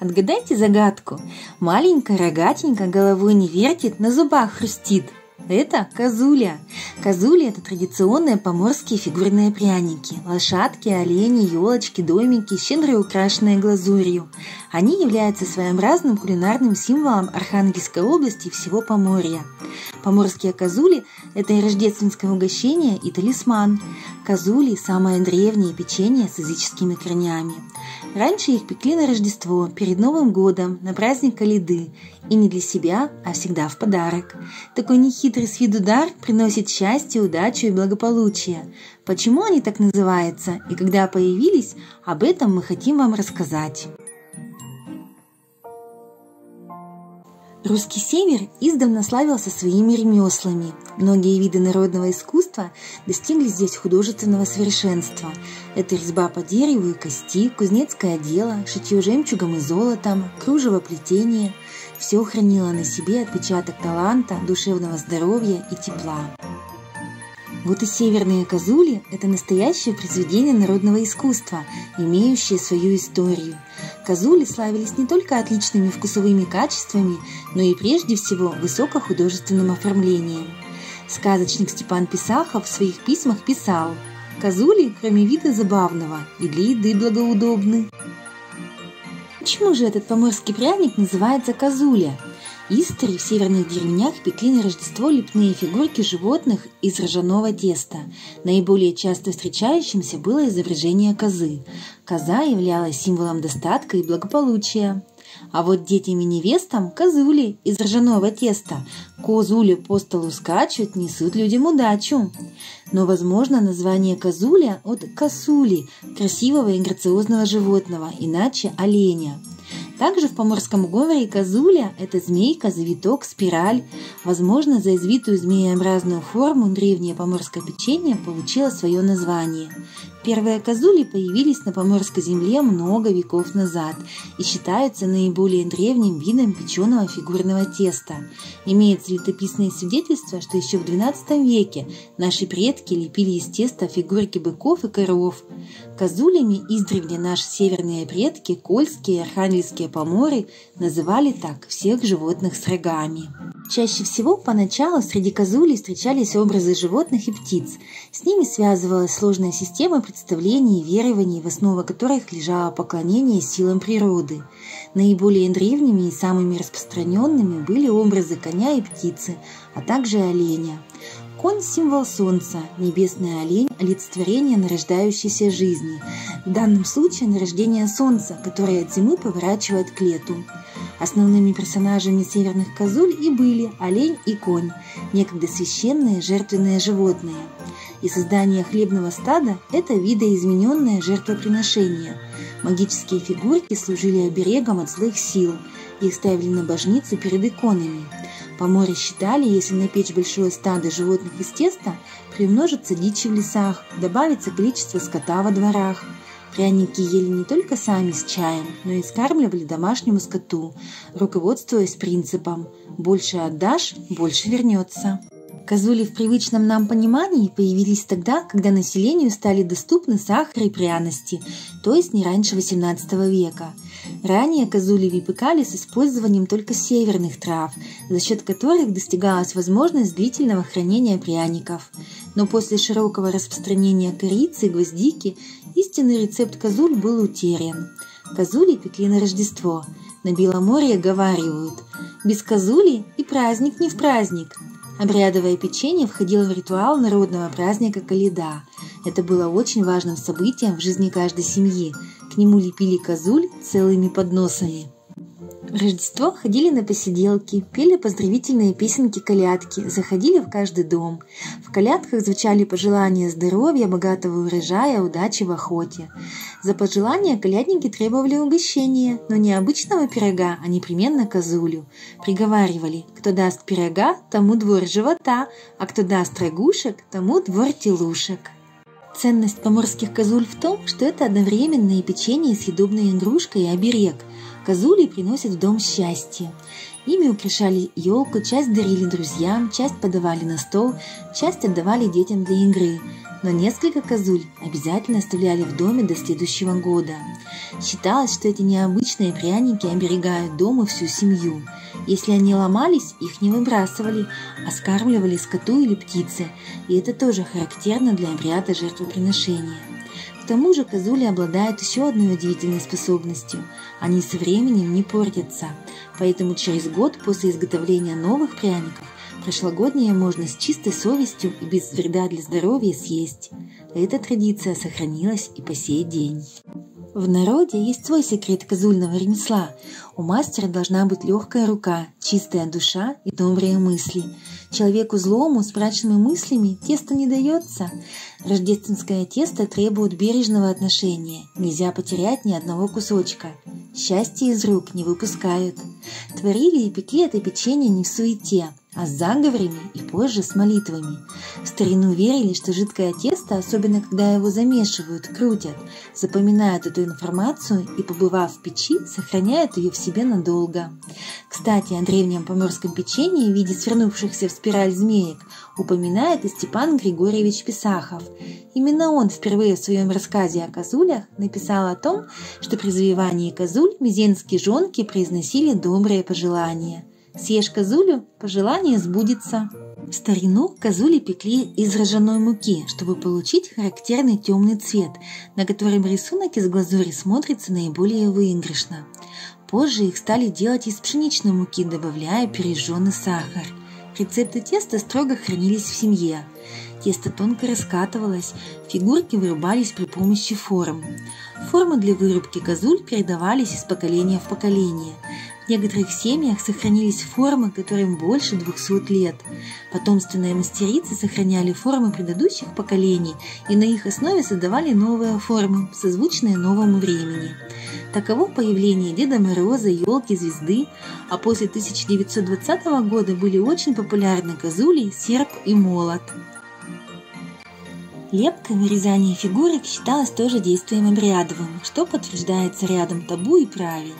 Отгадайте загадку. Маленькая рогатенька головой не вертит, на зубах хрустит. Это козуля. Козули – это традиционные поморские фигурные пряники. Лошадки, олени, елочки, домики, щедро украшенные глазурью. Они являются своеобразным кулинарным символом Архангельской области и всего Поморья. Поморские козули – это и рождественское угощение, и талисман. Козули – самое древнее печенье с языческими корнями. Раньше их пекли на Рождество, перед Новым годом, на праздник Калиды. И не для себя, а всегда в подарок. Такой нехитрый с виду дар приносит счастье, удачу и благополучие. Почему они так называются и когда появились, об этом мы хотим вам рассказать. Русский север издавна славился своими ремеслами. Многие виды народного искусства достигли здесь художественного совершенства. Это резьба по дереву и кости, кузнецкое дело, шитье жемчугом и золотом, кружево плетение. Все хранило на себе отпечаток таланта, душевного здоровья и тепла. Вот и северные козули – это настоящее произведение народного искусства, имеющее свою историю. Козули славились не только отличными вкусовыми качествами, но и прежде всего высокохудожественным оформлением. Сказочник Степан Писахов в своих письмах писал «Козули, вида забавного, и для еды благоудобны». Почему же этот поморский пряник называется козуля? Истори в северных деревнях пекли на Рождество лепные фигурки животных из ржаного теста. Наиболее часто встречающимся было изображение козы. Коза являлась символом достатка и благополучия. А вот детям и невестам – козули из ржаного теста. Козули по столу скачут, несут людям удачу. Но, возможно, название козуля от косули – красивого и грациозного животного, иначе оленя. Также в поморском говоре козуля – это змейка, завиток, спираль. Возможно, за извитую змееобразную форму древнее поморское печенье получило свое название. Первые козули появились на поморской земле много веков назад и считаются наиболее древним видом печеного фигурного теста. Имеется летописное свидетельство, что еще в XII веке наши предки лепили из теста фигурки быков и коров. Козулями издревле наши северные предки, кольские и архангельские поморы, называли так всех животных с рогами. Чаще всего поначалу среди козулей встречались образы животных и птиц. С ними связывалась сложная система представлений и верований, в основе которых лежало поклонение силам природы. Наиболее древними и самыми распространенными были образы коня и птицы, а также оленя. Конь – символ солнца, небесный олень – олицетворение нарождающейся жизни. В данном случае нарождение солнца, которое от зимы поворачивает к лету. Основными персонажами северных козуль и были олень и конь, некогда священные жертвенные животные. И создание хлебного стада – это видоизмененное жертвоприношение. Магические фигурки служили оберегом от злых сил. Их ставили на божницу перед иконами. По морю считали, если напечь большое стадо животных из теста, примножится дичь в лесах, добавится количество скота во дворах – Пряники ели не только сами с чаем, но и скармливали домашнему скоту, руководствуясь принципом «больше отдашь, больше вернется». Козули в привычном нам понимании появились тогда, когда населению стали доступны сахар и пряности, то есть не раньше XVIII века. Ранее козули выпекали с использованием только северных трав, за счет которых достигалась возможность длительного хранения пряников. Но после широкого распространения корицы и гвоздики истинный рецепт козуль был утерян. Козули пекли на Рождество. На Беломорье говаривают «без козули и праздник не в праздник». Обрядовое печенье входило в ритуал народного праздника Каледа. Это было очень важным событием в жизни каждой семьи. К нему лепили козуль целыми подносами. В Рождество ходили на посиделки, пели поздравительные песенки-колядки, заходили в каждый дом. В колядках звучали пожелания здоровья, богатого урожая, удачи в охоте. За пожелания колядники требовали угощения, но не обычного пирога, а непременно козулю. Приговаривали, кто даст пирога, тому двор живота, а кто даст рагушек, тому двор телушек. Ценность поморских козуль в том, что это одновременное печенье, съедобная игрушка и оберег – Козули приносят в дом счастье. Ими украшали елку, часть дарили друзьям, часть подавали на стол, часть отдавали детям для игры. Но несколько козуль обязательно оставляли в доме до следующего года. Считалось, что эти необычные пряники оберегают дом и всю семью. Если они ломались, их не выбрасывали, а скармливали скоту или птице, и это тоже характерно для обряда жертвоприношения. К тому же козули обладают еще одной удивительной способностью. Они со временем не портятся, поэтому через год после изготовления новых пряников прошлогодние можно с чистой совестью и без вреда для здоровья съесть. Эта традиция сохранилась и по сей день. В народе есть свой секрет козульного ремесла. У мастера должна быть легкая рука, чистая душа и добрые мысли. Человеку злому с мрачными мыслями тесто не дается. Рождественское тесто требует бережного отношения. Нельзя потерять ни одного кусочка. Счастье из рук не выпускают. Творили и пекли это печенье не в суете, а с заговорами и позже с молитвами. В старину верили, что жидкое тесто, особенно когда его замешивают, крутят, запоминают эту информацию и, побывав в печи, сохраняют ее в себе надолго. Кстати, о древнем поморском печенье в виде свернувшихся в спираль змеек упоминает и Степан Григорьевич Писахов. Именно он впервые в своем рассказе о козулях написал о том, что при завивании козуль мизенские жонки произносили добрые пожелания – Съешь козулю, пожелание сбудется. В старину козули пекли из ржаной муки, чтобы получить характерный темный цвет, на котором рисунок из глазури смотрится наиболее выигрышно. Позже их стали делать из пшеничной муки, добавляя пережженный сахар. Рецепты теста строго хранились в семье. Тесто тонко раскатывалось, фигурки вырубались при помощи форм. Формы для вырубки козуль передавались из поколения в поколение – некоторых семьях сохранились формы, которым больше 200 лет. Потомственные мастерицы сохраняли формы предыдущих поколений и на их основе создавали новые формы, созвучные новому времени. Таково появление Деда Мороза, елки, звезды, а после 1920 года были очень популярны козули, серп и молот. Лепка и вырезание фигурок считалось тоже действием обрядовым, что подтверждается рядом табу и правил.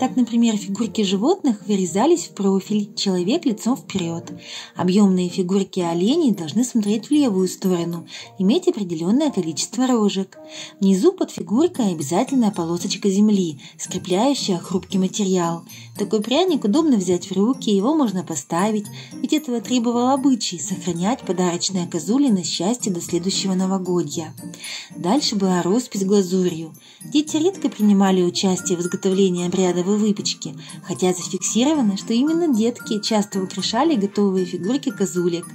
Так, например, фигурки животных вырезались в профиль, человек лицом вперед. Объемные фигурки оленей должны смотреть в левую сторону, иметь определенное количество рожек. Внизу под фигуркой обязательная полосочка земли, скрепляющая хрупкий материал. Такой пряник удобно взять в руки, его можно поставить, ведь этого требовал обычай – сохранять подарочное козули на счастье до следующего новогодья. Дальше была роспись глазурью. Дети редко принимали участие в изготовлении обрядовых готовой выпечки, хотя зафиксировано, что именно детки часто украшали готовые фигурки козулек.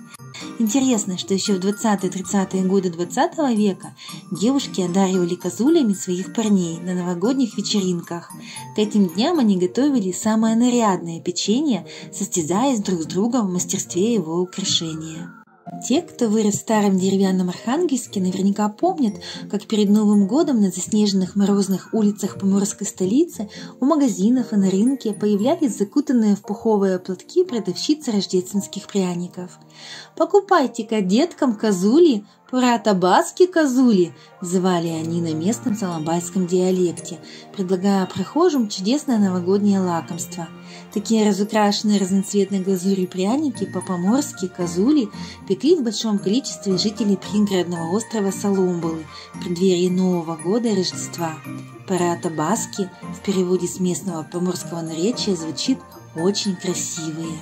Интересно, что еще в 20-30-е годы 20 века девушки одаривали козулями своих парней на новогодних вечеринках. К этим дням они готовили самое нарядное печенье, состязаясь друг с другом в мастерстве его украшения. Те, кто вырос в старом деревянном Архангельске, наверняка помнят, как перед Новым годом на заснеженных морозных улицах поморской столицы у магазинов и на рынке появлялись закутанные в пуховые платки продавщицы рождественских пряников. «Покупайте-ка деткам козули, «Пора табаски, козули!» – взывали они на местном саламбайском диалекте, предлагая прохожим чудесное новогоднее лакомство. Такие разукрашенные разноцветной глазурью пряники по-поморски козули пекли в большом количестве жителей пригородного острова Соломбалы в преддверии Нового года Рождества. «Пора табаски» в переводе с местного поморского наречия звучит «очень красивые».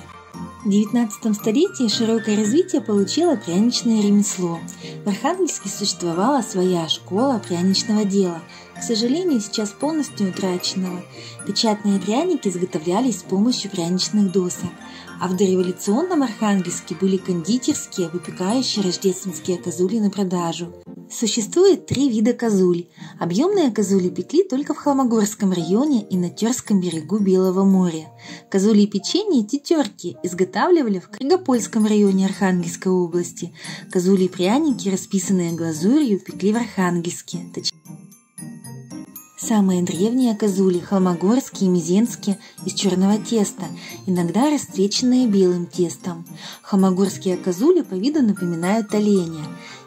В XIX столетии широкое развитие получило пряничное ремесло. В Архангельске существовала своя школа пряничного дела, к сожалению, сейчас полностью утраченного. Печатные пряники изготовлялись с помощью пряничных досок, а в дореволюционном Архангельске были кондитерские, выпекающие рождественские козули на продажу. Существует три вида козуль. Объемные козули пекли только в Холмогорском районе и на Терском берегу Белого моря. Козули печенье и тетерки изготавливали в Кригопольском районе Архангельской области. Козули пряники, расписанные глазурью, пекли в Архангельске. Самые древние козули – холмогорские мизенские из черного теста, иногда расцвеченные белым тестом. Холмогорские козули по виду напоминают оленя.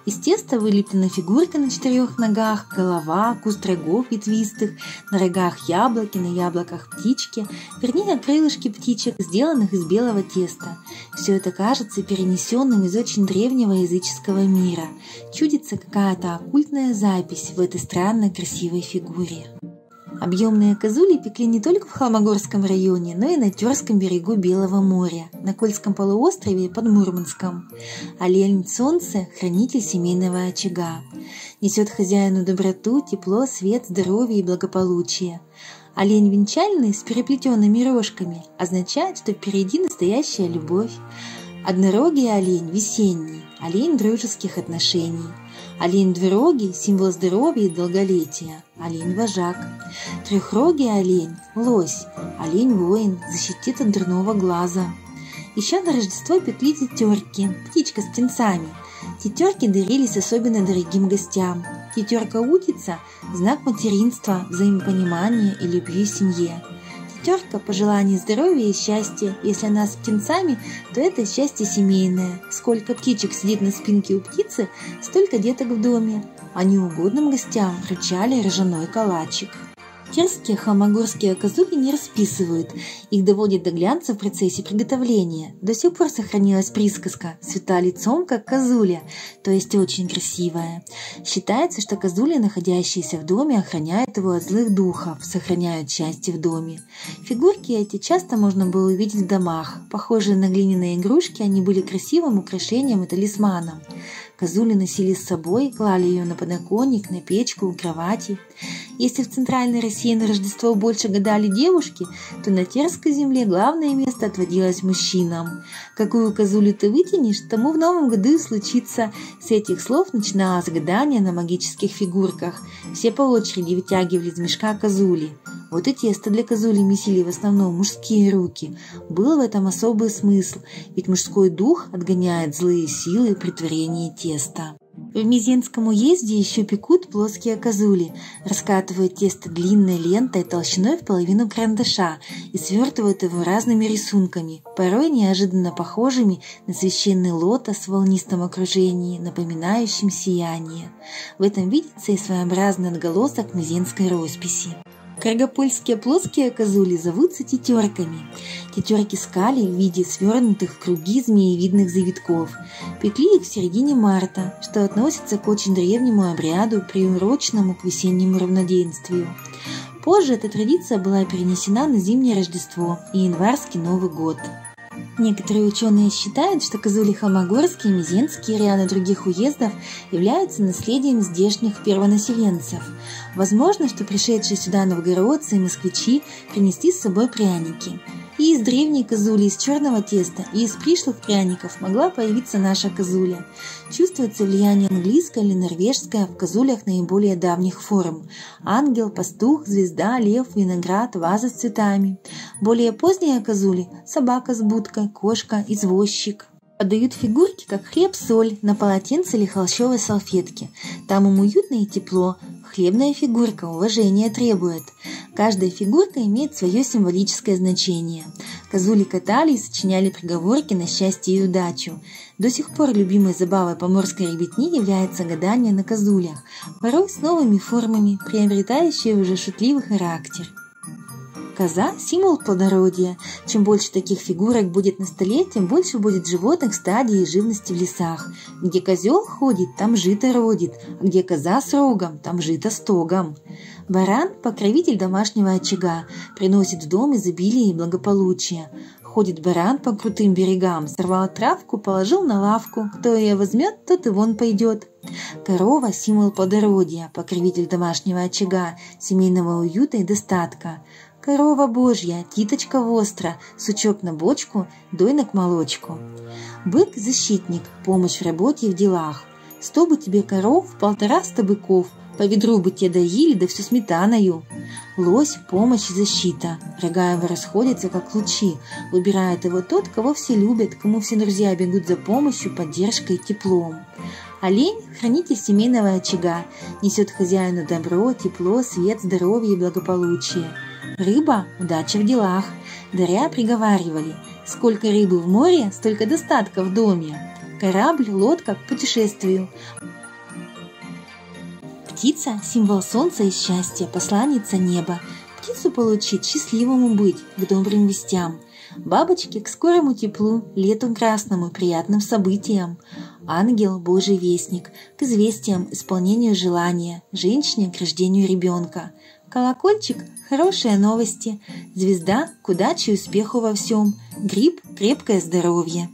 Из теста вылеплена фигурка на четырех ногах, голова, куст рогов ветвистых, на рогах яблоки, на яблоках птички, вернее крылышки птичек, сделанных из белого теста. Все это кажется перенесенным из очень древнего языческого мира. Чудится какая-то оккультная запись в этой странной красивой фигуре. Объемные козули пекли не только в Холмогорском районе, но и на Терском берегу Белого моря, на Кольском полуострове под Мурманском. Олень солнце – хранитель семейного очага. Несет хозяину доброту, тепло, свет, здоровье и благополучие. Олень венчальный с переплетенными рожками означает, что впереди настоящая любовь. Однорогий олень весенний, олень дружеских отношений – Олень двурогий – символ здоровья и долголетия. Олень-вожак. Трехрогий олень – лось. Олень-воин – защитит от дурного глаза. Еще на Рождество пекли тетерки, птичка с птенцами. Тетерки дарились особенно дорогим гостям. Тетерка утица – знак материнства, взаимопонимания и любви в семье. Тетерка – пожелание здоровья и счастья. Если она с птенцами, то это счастье семейное. Сколько птичек сидит на спинке у птицы, столько деток в доме. А неугодным гостям рычали ржаной калачик. Терские холмогорские козули не расписывают, их доводят до глянца в процессе приготовления. До сих пор сохранилась присказка «свята лицом, как козуля», то есть очень красивая. Считается, что козули, находящиеся в доме, охраняют его от злых духов, сохраняют счастье в доме. Фигурки эти часто можно было увидеть в домах. Похожие на глиняные игрушки, они были красивым украшением и талисманом. Козули носили с собой, клали ее на подоконник, на печку, у кровати. Если в Центральной России на Рождество больше гадали девушки, то на Терской земле главное место отводилось мужчинам. Какую козулю ты вытянешь, тому в новом году и случится. С этих слов начиналось гадание на магических фигурках. Все по очереди вытягивали из мешка козули. Вот и тесто для козули месили в основном мужские руки. Был в этом особый смысл, ведь мужской дух отгоняет злые силы при творении теста. В Мизенском уезде еще пекут плоские козули, раскатывают тесто длинной лентой толщиной в половину карандаша и свертывают его разными рисунками, порой неожиданно похожими на священный лотос в волнистом окружении, напоминающим сияние. В этом видится и своеобразный отголосок мизенской росписи. Каргопольские плоские козули зовутся тетерками. Тетерки скали в виде свернутых в круги змеевидных завитков. Пекли их в середине марта, что относится к очень древнему обряду, приуроченному к весеннему равноденствию. Позже эта традиция была перенесена на зимнее Рождество и январский Новый год. Некоторые ученые считают, что козули Холмогорские, Мизенские и ряда других уездов являются наследием здешних первонаселенцев. Возможно, что пришедшие сюда новгородцы и москвичи принесли с собой пряники. И из древней козули из черного теста, и из пришлых пряников могла появиться наша козуля. Чувствуется влияние английское или норвежское в козулях наиболее давних форм. Ангел, пастух, звезда, лев, виноград, ваза с цветами. Более поздние козули – собака с будкой, кошка, извозчик. Подают фигурки, как хлеб-соль, на полотенце или холщовой салфетке. Там им уютно и тепло, Хлебная фигурка уважения требует. Каждая фигурка имеет свое символическое значение. Козули катали и сочиняли приговорки на счастье и удачу. До сих пор любимой забавой поморской ребятни является гадание на козулях, порой с новыми формами, приобретающие уже шутливый характер. Коза – символ плодородия. Чем больше таких фигурок будет на столе, тем больше будет животных стадии живности в лесах. Где козел ходит, там жито родит, а где коза с рогом, там жито стогом. Баран – покровитель домашнего очага, приносит в дом изобилие и благополучие. Ходит баран по крутым берегам, сорвал травку, положил на лавку. Кто ее возьмет, тот и вон пойдет. Корова – символ плодородия, покровитель домашнего очага, семейного уюта и достатка. Корова божья, титочка востра, сучок на бочку, дойна к молочку. Бык – защитник, помощь в работе и в делах. Сто бы тебе коров, полтораста быков, по ведру бы те доили, да всю сметаною. Лось – помощь и защита. Рога его расходятся, как лучи. Выбирает его тот, кого все любят, кому все друзья бегут за помощью, поддержкой и теплом. Олень – хранитель семейного очага, несет хозяину добро, тепло, свет, здоровье и благополучие. Рыба – удача в делах. Даря приговаривали, сколько рыбы в море, столько достатка в доме. Корабль, лодка к путешествию. Птица – символ солнца и счастья, посланница неба. Птицу получить, счастливому быть, к добрым вестям. Бабочки – к скорому теплу, лету красному, приятным событиям. Ангел – Божий вестник, к известиям, исполнению желания, женщине – к рождению ребенка. Колокольчик – хорошие новости, звезда – к удаче и успеху во всем, гриб – крепкое здоровье.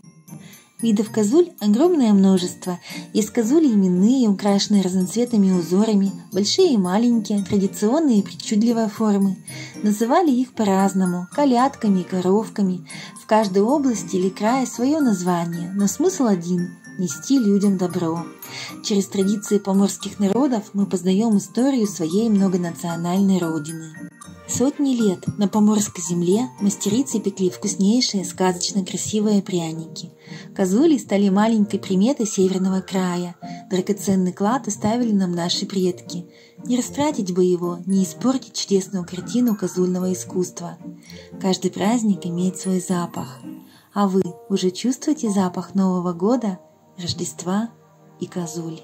Видов козуль огромное множество. Есть козули именные, украшенные разноцветными узорами, большие и маленькие, традиционные и причудливые формы. Называли их по-разному – колядками и коровками. В каждой области или крае свое название, но смысл один – нести людям добро. Через традиции поморских народов мы познаем историю своей многонациональной родины. Сотни лет на поморской земле мастерицы пекли вкуснейшие, сказочно красивые пряники. Козули стали маленькой приметой северного края. Драгоценный клад оставили нам наши предки. Не растратить бы его, не испортить чудесную картину козульного искусства. Каждый праздник имеет свой запах. А вы уже чувствуете запах Нового года, Рождества и козуль?